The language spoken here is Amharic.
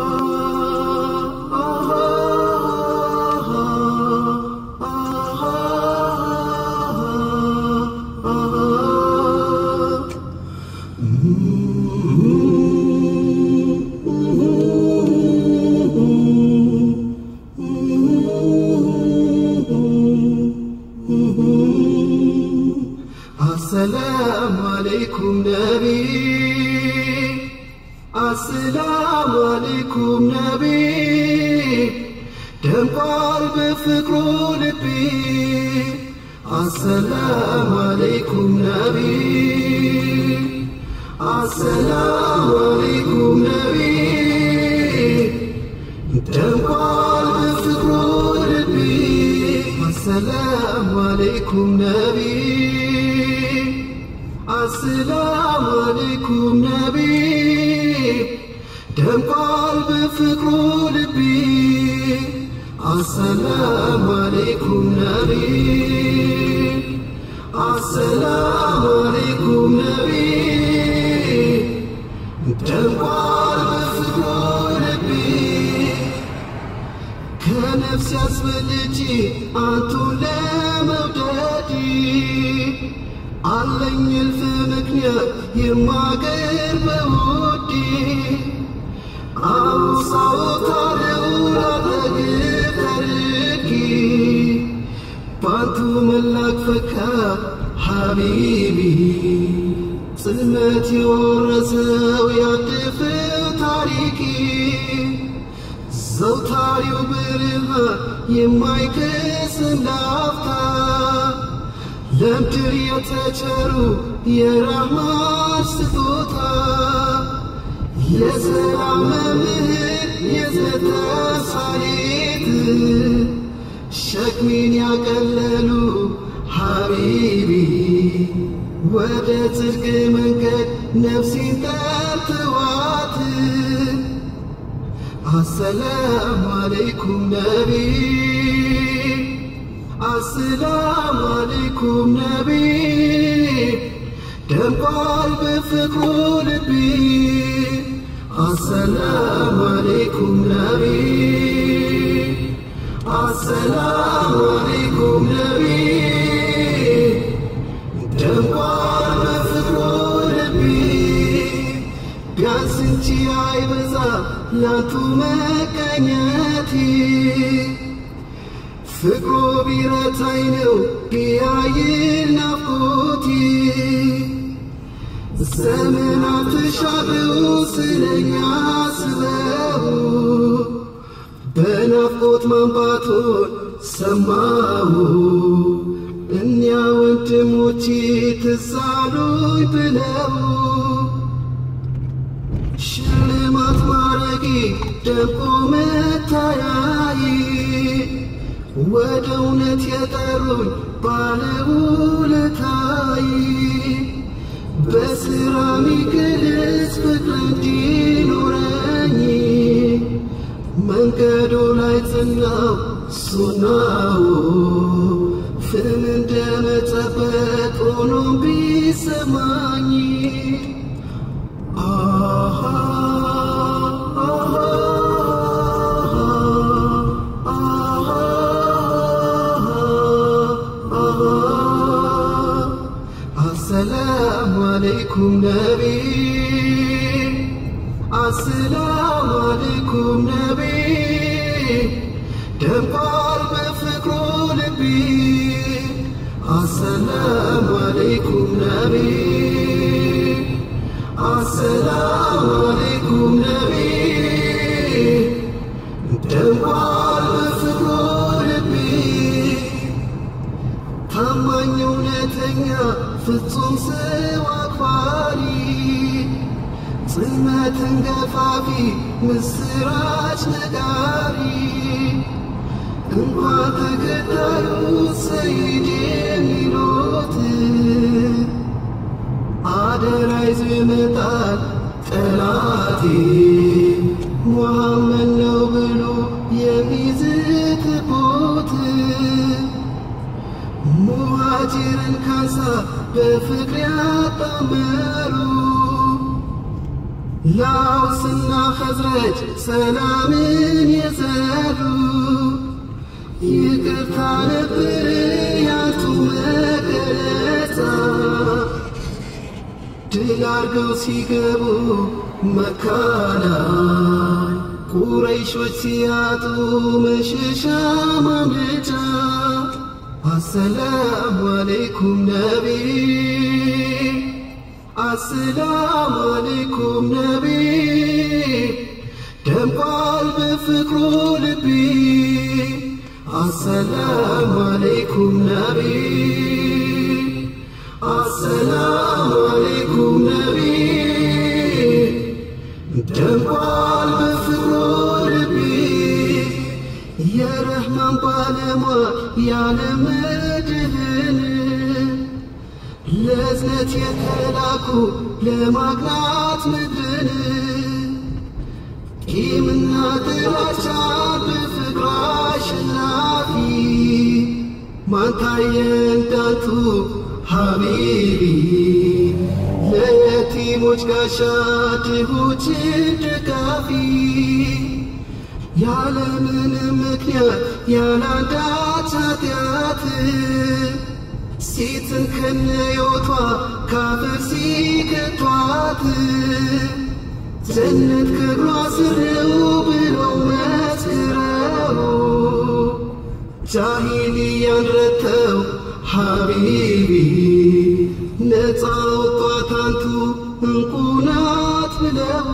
Oh. አሰላሙ አለይኩም ነቢ ደምቋል በፍቅሩ ልቢ አሰላሙ አለይኩም ነቢ አሰላሙ አለይኩም ነቢ ደምቋል በፍቅሩ ልቢ አሰላሙ አለይኩም ነቢ አሰላሙ አለይኩም ነቢ ደምቋል በፍቅሩ ልቢ አሰላሙ አለይኩም ነቢ። አሰላሙ አለይኩም ነቢ። ደምቋል በፍቅሩ ልቢ ከነፍስ ያስበልጪ አንቱን ለመውደድ። አለኝ እልፍ ምክንያት የማገር በውዴ ባንቱ መላክ ፈካ ሐቢቢ። ጽልመት የወረሰው ያደፈው ታሪኪ። ዘውታሪው ብርሃን የማይከስም ላፍታ ለምድር የተቸሩ የራህማን ስጦታ። የሰላም መምህር የዘተሳሌት شكوين يقللوا حبيبي ودا صدق منك نفسي تتواتر السلام عليكم نبي السلام عليكم نبي. دمقال بفكر لبي السلام عليكم نبي. ላንቱ መቀኘቴ ፍቅሩ ቢረታኝ ነው ቢያይል ናፍቆቴ ዘመናት ተሻግረው ስለኛ ስለው በናፍቆት ማንባቶን ሰማሁ። እኒያ ወንድሞቼ ትዛሉኝ ብለው ሽልማት ማረጌ ደምቆ መታያይ። ወደ እውነት የጠሩኝ ባለውለታይ በስራ ሚግልጽ ፍቅር እንዲኖረኝ መንገዱ ላይ ጽናው ሱናው ፍም እንደመጠበቅ ሆኖም ቢሰማኝ አሃ አሃ አሰላሙ አለይኩም ነቢ አሰላሙ አለይኩም ነቢ ደምቋል በፍቅሩ ልቢ አሰላሙ አለይኩም ነቢ አሰላሙ አለይኩም ነቢ ደምቋል በፍቅሩ ልቢ ታማኝ እውነተኛ ፍጹም ሰው አክባሪ ጽልመትን ገፋፊ ምስራች ነጋሪ እንኳን ተከታዩ ሰይድ የሚሉት አደራ ይዞ ይመጣል ነው ብሎ የሚዝትቦት ሙሃጅርን ካሳ በፍቅር ያጣመሩ ላውስና ኸዝረጅ ሰላምን የዘሩ ድል አርገው ሲገቡ መካ ላይ ቁረይሾች ሲያጡ መሸሻ ማምለጫ አሰላሙ አለይኩም ነቢ አሰላሙ አለይኩም ነቢ ደምቋል በፍቅሩ as-salamu alaykum Nabi. As-salamu alaykum Nabi. Dambal bifrur bi. Ya Rahman balama ya namadhan Laznat ya thalaku la magnat madhan Kim nadir achar በፍቅር አሸናፊ ማንታየ እንዳንቱ ሀቢቢ ለየቲሞች ጋሻ ድሆችን ደጋፊ። ያለምንም ምክንያት ያላንዳች ኃጢአት። ሴትን ከነዮቷ ካፈር ሲከቷት። ጀነት ከእግሯ ስር ብለው ጃሂልያን ረተው ሐቢቢ ነፃ ወጧት አንቱ እንቁ ናት ብለው